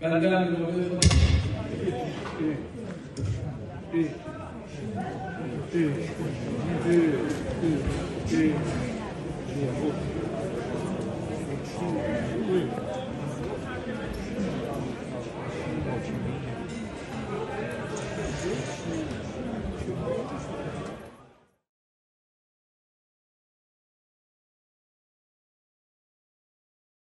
Bandana